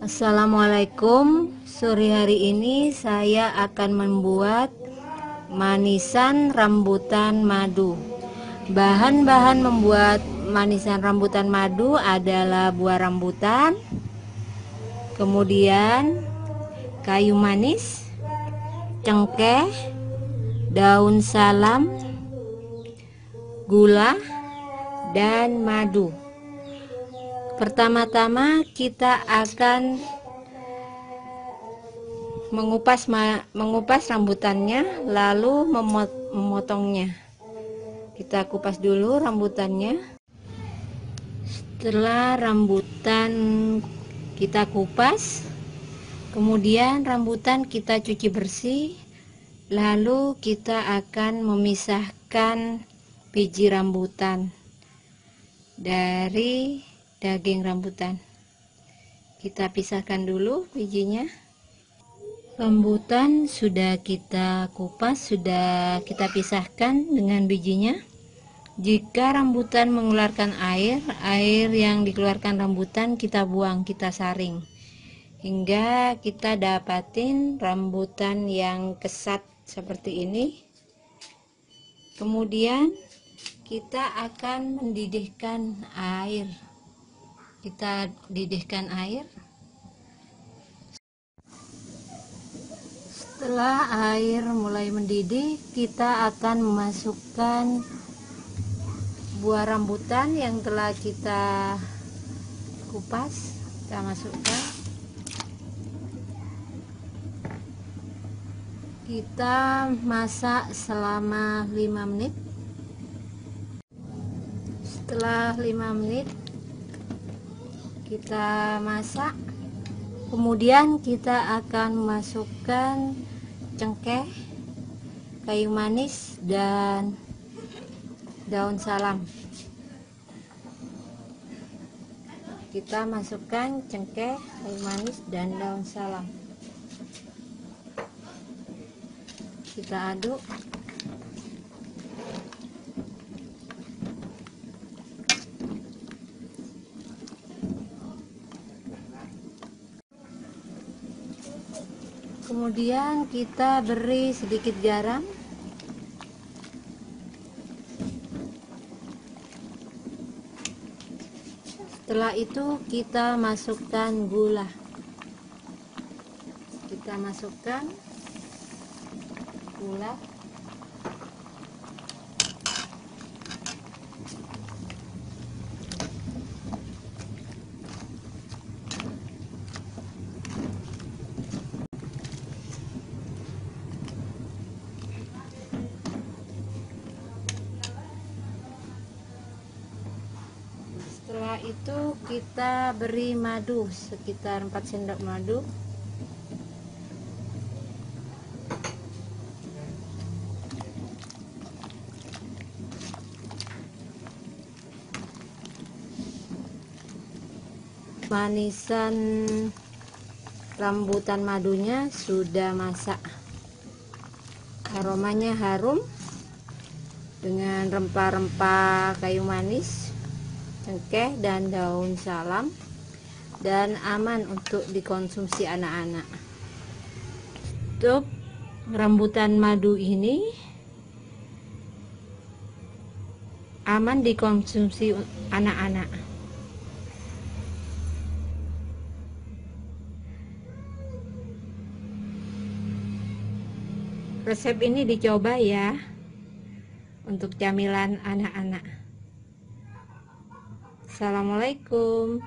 Assalamualaikum. Sore hari ini saya akan membuat manisan rambutan madu. Bahan-bahan membuat manisan rambutan madu adalah buah rambutan Kemudian kayu manis Cengkeh Daun salam Gula dan madu Pertama-tama kita akan mengupas mengupas rambutannya lalu memot memotongnya. Kita kupas dulu rambutannya. Setelah rambutan kita kupas, kemudian rambutan kita cuci bersih, lalu kita akan memisahkan biji rambutan dari daging rambutan. Kita pisahkan dulu bijinya. Rambutan sudah kita kupas sudah kita pisahkan dengan bijinya. Jika rambutan mengeluarkan air air yang dikeluarkan rambutan kita buang kita saring. Hingga kita dapatin rambutan yang kesat seperti ini. Kemudian kita akan mendidihkan air kita didihkan air. Setelah air mulai mendidih kita akan memasukkan buah rambutan yang telah kita kupas kita masukkan. Kita masak selama 5 menit. Setelah 5 menit kita masak kemudian kita akan masukkan cengkeh kayu manis dan daun salam. Kita masukkan cengkeh kayu manis dan daun salam. Kita aduk kemudian kita beri sedikit garam. Setelah itu kita masukkan gula. Kita masukkan gula setelah itu kita beri madu sekitar 4 sendok madu. Manisan rambutan madunya sudah masak. Aromanya harum dengan rempah-rempah kayu manis cengkeh dan daun salam. Dan aman untuk dikonsumsi anak-anak. Untuk rambutan madu ini aman dikonsumsi anak-anak. Resep ini dicoba ya untuk camilan anak-anak Assalamualaikum